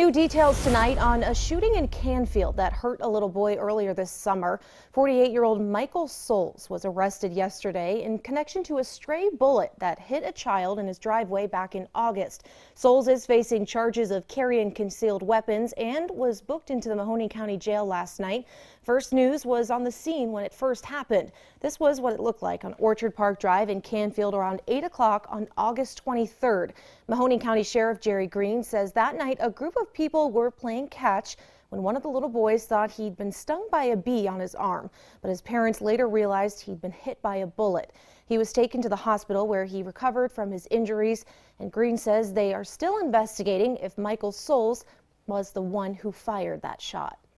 New details tonight on a shooting in Canfield that hurt a little boy earlier this summer. 48-year-old Michael Soles was arrested yesterday in connection to a stray bullet that hit a child in his driveway back in August. Soles is facing charges of carrying concealed weapons and was booked into the Mahoning County Jail last night. First News was on the scene when it first happened. This was what it looked like on Orchard Park Drive in Canfield around 8 o'clock on August 23rd. Mahoning County Sheriff Jerry Greene says that night a group people were playing catch when one of the little boys thought he'd been stung by a bee on his arm, but his parents later realized he'd been hit by a bullet. He was taken to the hospital where he recovered from his injuries, and Greene says they are still investigating if Michael Soles was the one who fired that shot.